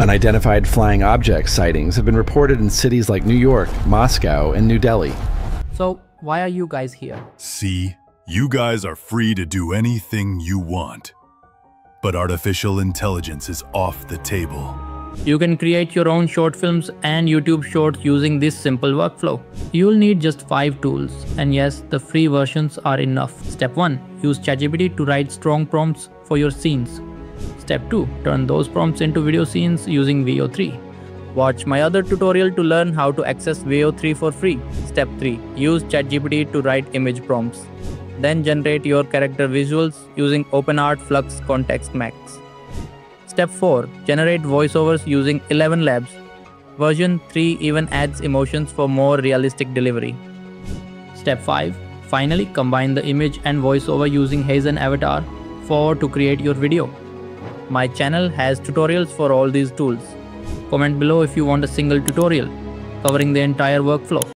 Unidentified flying object sightings have been reported in cities like New York, Moscow, and New Delhi. So, why are you guys here? See, you guys are free to do anything you want. But artificial intelligence is off the table. You can create your own short films and YouTube shorts using this simple workflow. You'll need just 5 tools, and yes, the free versions are enough. Step 1 Use ChatGPT to write strong prompts for your scenes. Step 2 Turn those prompts into video scenes using Veo3. Watch my other tutorial to learn how to access Veo3 for free. Step 3 Use ChatGPT to write image prompts. Then generate your character visuals using OpenArt Flux Kontext Max. Step 4 Generate voiceovers using ElevenLabs. Version 3 even adds emotions for more realistic delivery. Step 5 Finally, combine the image and voiceover using Heygen Avatar 4 to create your video. My channel has tutorials for all these tools. Comment below if you want a single tutorial covering the entire workflow.